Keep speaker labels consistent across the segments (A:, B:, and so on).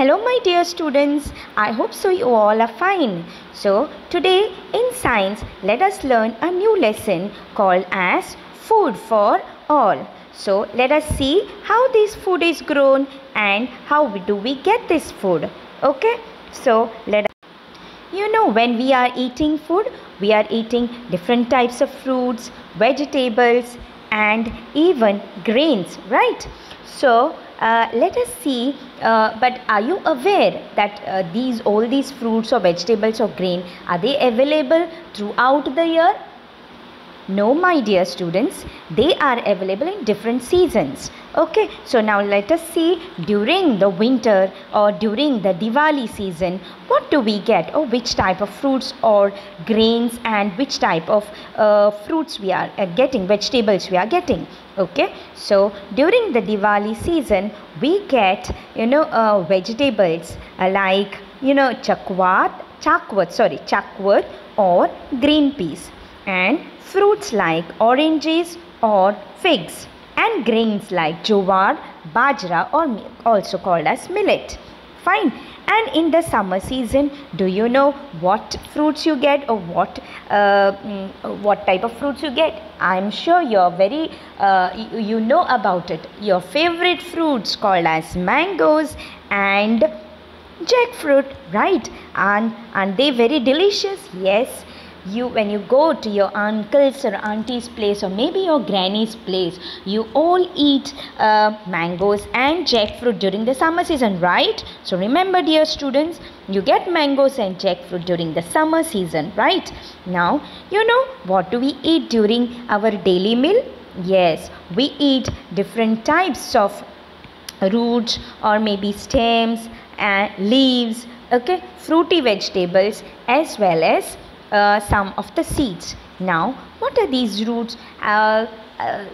A: Hello, my dear students. I hope so you all are fine. So, today in science, let us learn a new lesson called as food for all. So, let us see how this food is grown and how do we get this food. Okay? So, let us you know, when we are eating food, we are eating different types of fruits, vegetables, and even grains, right? So, uh, let us see. Uh, but are you aware that uh, these all these fruits or vegetables or grain are they available throughout the year? No, my dear students, they are available in different seasons. Okay, so now let us see during the winter or during the Diwali season, what do we get or which type of fruits or grains and which type of uh, fruits we are uh, getting, vegetables we are getting. Okay, so during the Diwali season, we get, you know, uh, vegetables uh, like, you know, chakwat, chakwat, sorry, chakwat or green peas and fruits like oranges or figs and grains like jowar, bajra or also called as millet. Fine. And in the summer season, do you know what fruits you get or what uh, mm, what type of fruits you get? I'm sure you're very uh, you, you know about it. Your favorite fruits called as mangoes and jackfruit, right? And and they very delicious. Yes you when you go to your uncle's or auntie's place or maybe your granny's place you all eat uh, mangoes and jackfruit during the summer season right? So remember dear students you get mangoes and jackfruit during the summer season right? Now you know what do we eat during our daily meal? Yes we eat different types of roots or maybe stems and leaves okay fruity vegetables as well as uh, some of the seeds. Now, what are these roots? Uh, uh,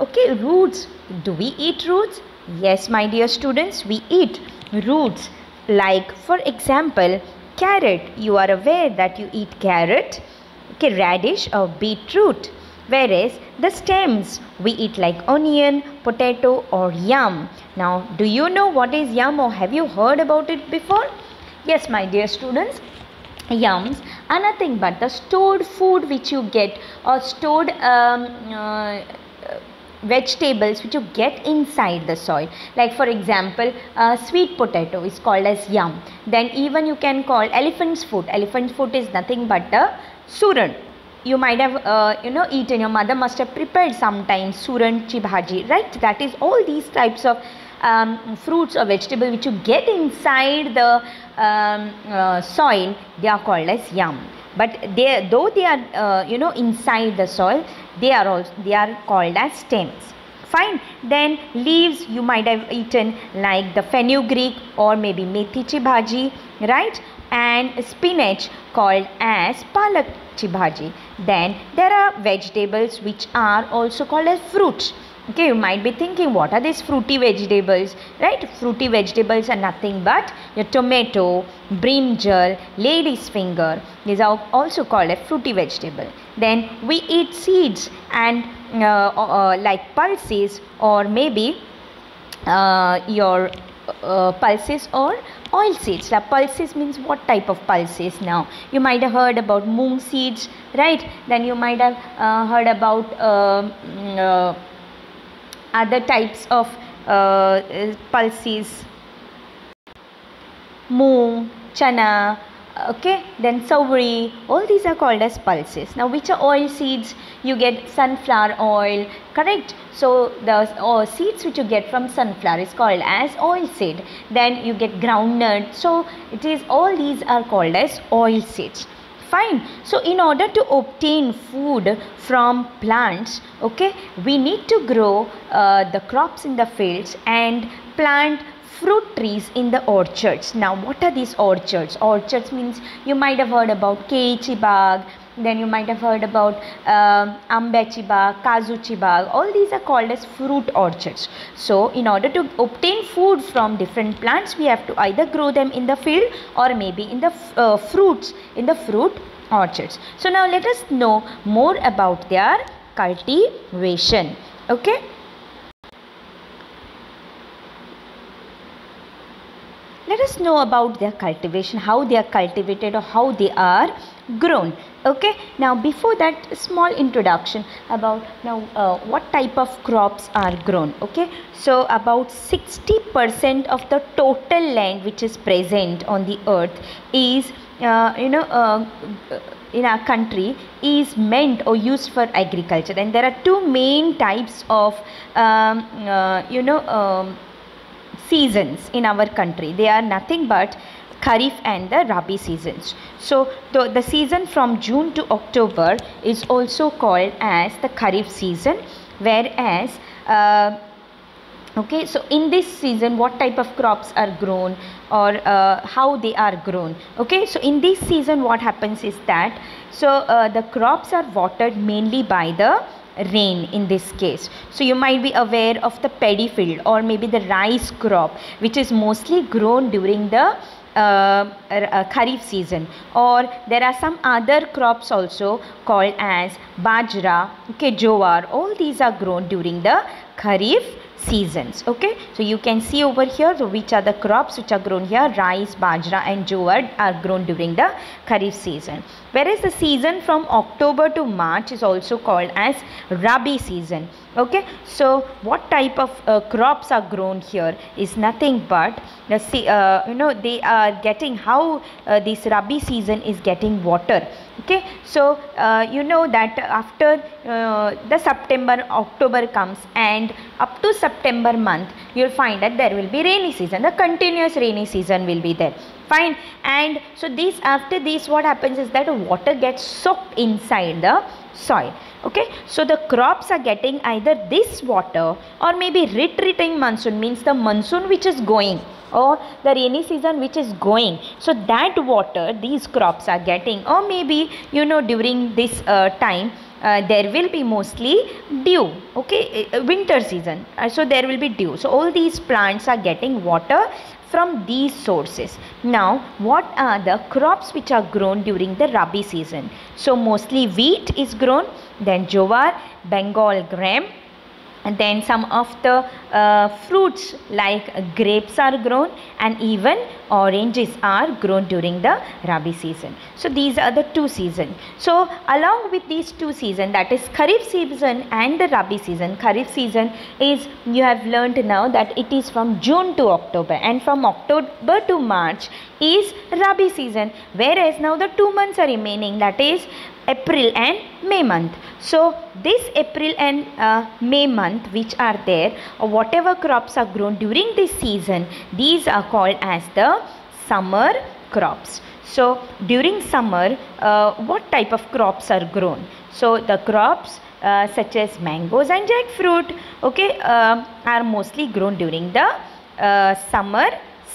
A: okay, roots. Do we eat roots? Yes, my dear students, we eat roots. Like, for example, carrot. You are aware that you eat carrot, okay, radish or beetroot. Whereas the stems we eat like onion, potato or yam. Now, do you know what is yam or have you heard about it before? Yes, my dear students, yams are nothing but the stored food which you get or stored um, uh, vegetables which you get inside the soil. Like for example uh, sweet potato is called as yam then even you can call elephant's foot. Elephant's foot is nothing but the suran you might have uh, you know eaten. Your mother must have prepared sometimes suran chi bhaji right? That is all these types of um, fruits or vegetable which you get inside the um, uh, soil they are called as yam but they though they are uh, you know inside the soil they are also they are called as stems. Fine. Then leaves you might have eaten like the fenugreek or maybe methi bhaji right? And spinach called as palak bhaji then there are vegetables which are also called as fruits okay you might be thinking what are these fruity vegetables right fruity vegetables are nothing but your tomato brinjal lady's finger these are also called a fruity vegetable then we eat seeds and uh, uh, like pulses or maybe uh, your uh, pulses or oil seeds. Now, pulses means what type of pulses now? You might have heard about moong seeds, right? Then you might have uh, heard about uh, uh other types of uh, pulses. Moong chana okay then sauri all these are called as pulses. Now which are oil seeds? You get sunflower oil correct? So the oh, seeds which you get from sunflower is called as oil seed. Then you get groundnut. So it is all these are called as oil seeds fine. So in order to obtain food from plants okay we need to grow uh, the crops in the fields and plant fruit trees in the orchards. Now what are these orchards? Orchards means you might have heard about kechi bag then you might have heard about uh, ambechi bag, kajuchi bag. All these are called as fruit orchards. So, in order to obtain food from different plants, we have to either grow them in the field or maybe in the uh, fruits in the fruit orchards. So, now let us know more about their cultivation. Okay. let us know about their cultivation, how they are cultivated or how they are grown. Okay, now before that, small introduction about now uh, what type of crops are grown. Okay, so about 60% of the total land which is present on the earth is uh, you know uh, in our country is meant or used for agriculture and there are two main types of um, uh, you know um, seasons in our country. They are nothing but Kharif and the Rabi seasons. So the, the season from June to October is also called as the Kharif season whereas uh, okay so in this season what type of crops are grown or uh, how they are grown okay so in this season what happens is that so uh, the crops are watered mainly by the rain in this case. So you might be aware of the paddy field or maybe the rice crop which is mostly grown during the uh, uh, kharif season. Or there are some other crops also called as bajra okay all these are grown during the kharif seasons okay? So you can see over here so which are the crops which are grown here. Rice bajra and jowar are grown during the kharif season. Whereas the season from october to march is also called as rabi season okay? So what type of uh, crops are grown here is nothing but the uh, you know they are getting how uh, this rabi season is getting water. Okay? So uh, you know that after uh, the september october comes and up to september month you'll find that there will be rainy season. The continuous rainy season will be there. Fine? And so this after this what happens is that water gets soaked inside the soil okay? So the crops are getting either this water or maybe retreating monsoon means the monsoon which is going or the rainy season which is going. So that water these crops are getting or maybe you know during this uh, time uh, there will be mostly dew. Okay? Uh, winter season uh, so there will be dew. So all these plants are getting water from these sources. Now, what are the crops which are grown during the Rabi season? So, mostly wheat is grown, then jowar, Bengal gram, and then some of the uh, fruits like grapes are grown and even oranges are grown during the rabi season. So these are the two seasons so along with these two seasons that is kharif season and the rabi season. Kharif season is you have learned now that it is from june to october and from october to march is rabi season. Whereas now the two months are remaining that is April and May month. So this April and uh, May month which are there whatever crops are grown during this season these are called as the summer crops. So during summer uh, what type of crops are grown? So the crops uh, such as mangoes and jackfruit okay uh, are mostly grown during the uh, summer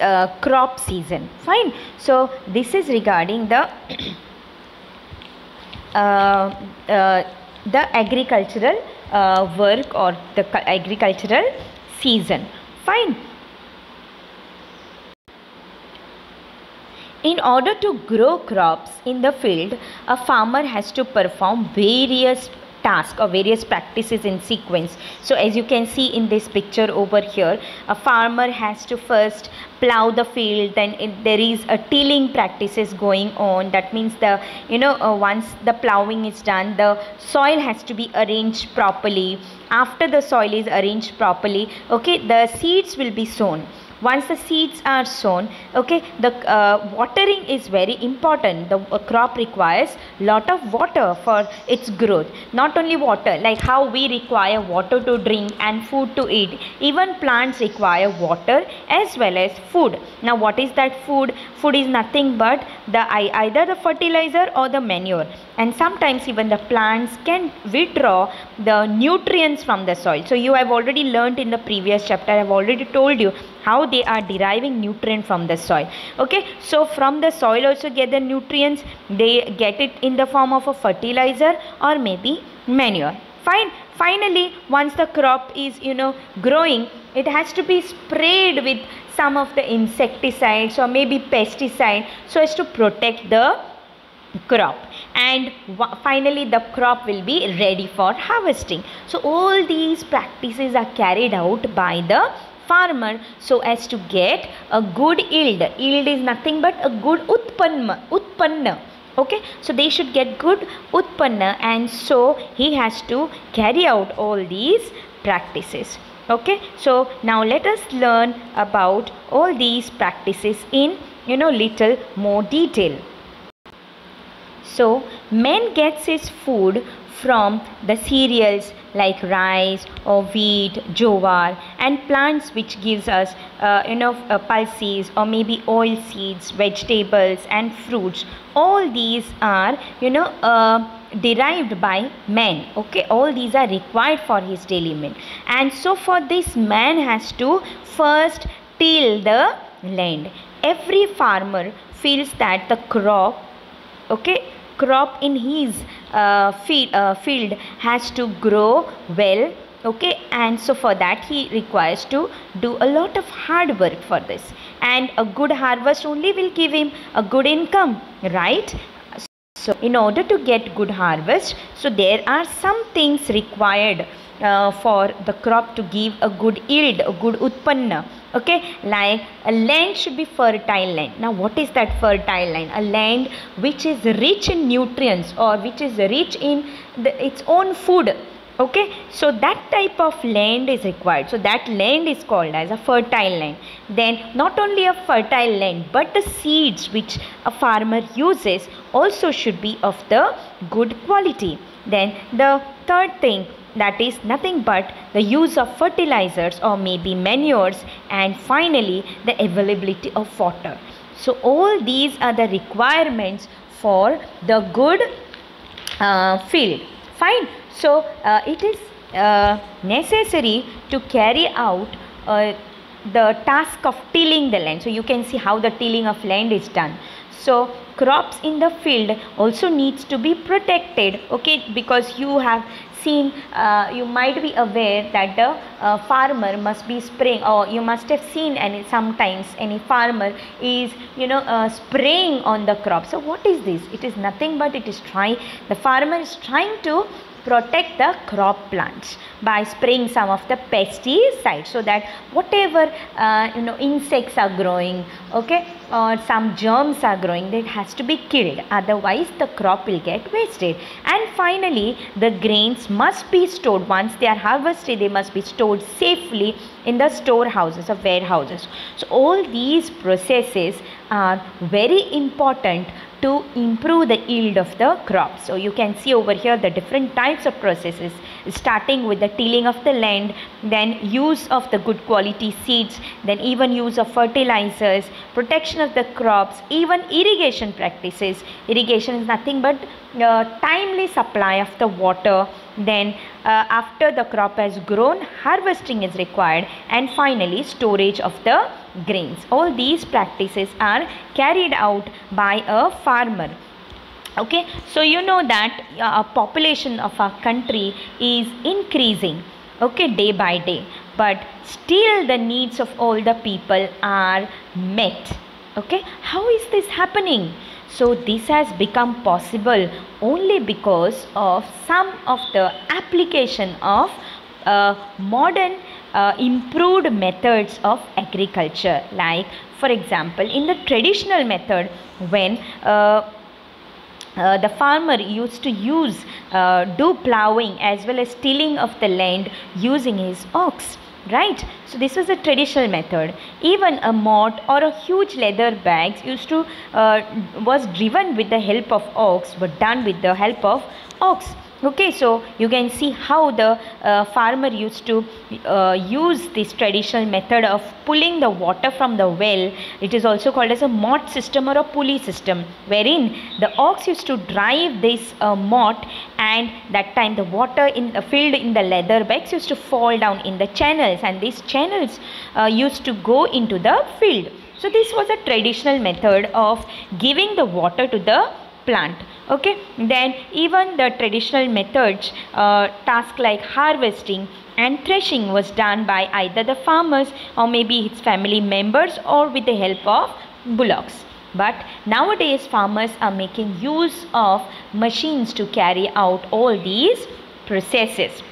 A: uh, crop season fine so this is regarding the the agricultural uh, work or the agricultural season. Fine. In order to grow crops in the field, a farmer has to perform various task or various practices in sequence. So as you can see in this picture over here, a farmer has to first plow the field then it, there is a tilling practices going on. That means the you know uh, once the plowing is done the soil has to be arranged properly. After the soil is arranged properly okay the seeds will be sown once the seeds are sown okay the uh, watering is very important. The uh, crop requires lot of water for its growth. Not only water like how we require water to drink and food to eat. Even plants require water as well as food. Now what is that food? Food is nothing but the either the fertilizer or the manure. And sometimes even the plants can withdraw the nutrients from the soil. So you have already learned in the previous chapter i have already told you how they are deriving nutrient from the soil. Okay? So from the soil also get the nutrients. They get it in the form of a fertilizer or maybe manure. Fine. Finally once the crop is you know growing it has to be sprayed with some of the insecticides or maybe pesticide so as to protect the crop. And finally the crop will be ready for harvesting. So all these practices are carried out by the farmer so as to get a good yield. Yield is nothing but a good utpanna utpanna. Okay? So they should get good utpanna and so he has to carry out all these practices. Okay? So now let us learn about all these practices in you know little more detail. So man gets his food from the cereals like rice or wheat, jowar and plants which gives us uh, you know uh, pulses or maybe oil seeds, vegetables and fruits. All these are you know uh, derived by man okay? All these are required for his daily meal. And so for this man has to first till the land. Every farmer feels that the crop okay crop in his uh, field, uh, field has to grow well okay? And so for that he requires to do a lot of hard work for this. And a good harvest only will give him a good income right? So in order to get good harvest so there are some things required uh, for the crop to give a good yield a good utpanna okay? Like a land should be fertile land. Now what is that fertile land? A land which is rich in nutrients or which is rich in the, its own food. Okay? So that type of land is required. So that land is called as a fertile land. Then not only a fertile land but the seeds which a farmer uses also should be of the good quality. Then the third thing that is nothing but the use of fertilizers or maybe manures and finally the availability of water. So all these are the requirements for the good uh, field. Fine. So uh, it is uh, necessary to carry out uh, the task of tilling the land. So you can see how the tilling of land is done. So crops in the field also needs to be protected okay because you have seen uh, you might be aware that the uh, farmer must be spraying or you must have seen any sometimes any farmer is you know uh, spraying on the crop. So what is this? It is nothing but it is trying the farmer is trying to protect the crop plants by spraying some of the pesticides so that whatever uh, you know insects are growing okay or some germs are growing that has to be killed. Otherwise the crop will get wasted. And finally the grains must be stored. Once they are harvested they must be stored safely in the storehouses or warehouses. So all these processes are very important to improve the yield of the crop. So you can see over here the different types of processes starting with the tilling of the land, then use of the good quality seeds, then even use of fertilizers, protection of the crops, even irrigation practices. Irrigation is nothing but uh, timely supply of the water. Then uh, after the crop has grown harvesting is required and finally storage of the grains. All these practices are carried out by a farmer okay? So you know that uh, a population of our country is increasing okay day by day. But still the needs of all the people are met okay? How is this happening? So this has become possible only because of some of the application of uh, modern uh, improved methods of agriculture. Like for example in the traditional method when uh, uh, the farmer used to use uh, do plowing as well as tilling of the land using his ox right? So this was a traditional method. Even a mott or a huge leather bags used to uh, was driven with the help of ox but done with the help of ox okay so you can see how the uh, farmer used to uh, use this traditional method of pulling the water from the well. It is also called as a mott system or a pulley system wherein the ox used to drive this uh, mott and that time the water in the filled in the leather bags used to fall down in the channels and these channels uh, used to go into the field. So this was a traditional method of giving the water to the plant okay? Then even the traditional methods uh, task like harvesting and threshing was done by either the farmers or maybe its family members or with the help of bullocks. But nowadays farmers are making use of machines to carry out all these processes.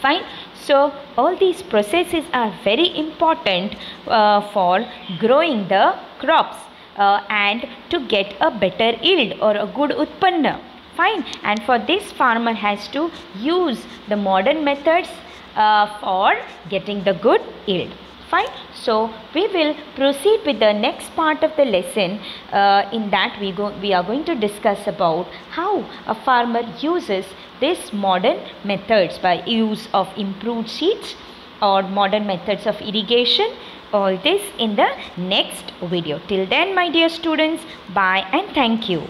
A: Fine? So all these processes are very important uh, for growing the crops uh, and to get a better yield or a good utpanna. Fine. And for this farmer has to use the modern methods uh, for getting the good yield fine so we will proceed with the next part of the lesson uh, in that we go we are going to discuss about how a farmer uses this modern methods by use of improved seeds or modern methods of irrigation all this in the next video. Till then my dear students bye and thank you